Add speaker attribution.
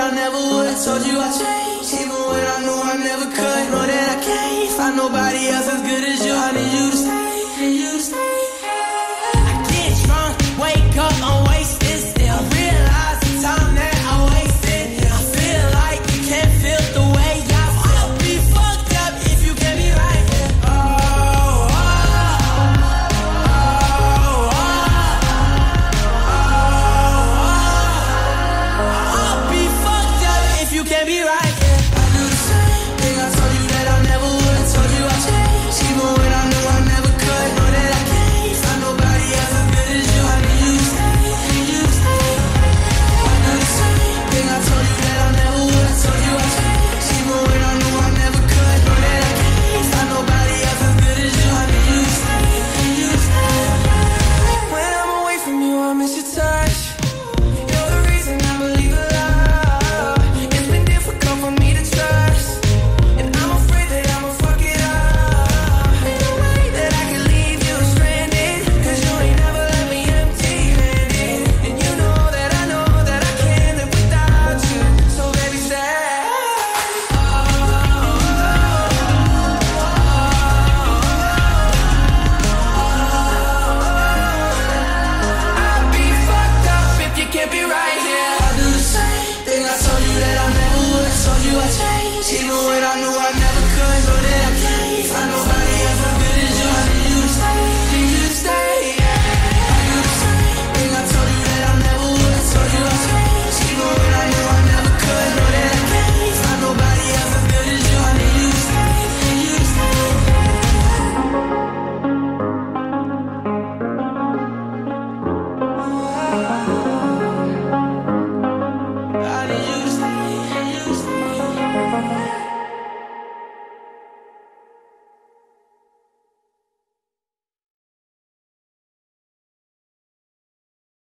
Speaker 1: I never would've Told you I changed, even when I knew I never could. Know that I can't find nobody else as good as. I never could.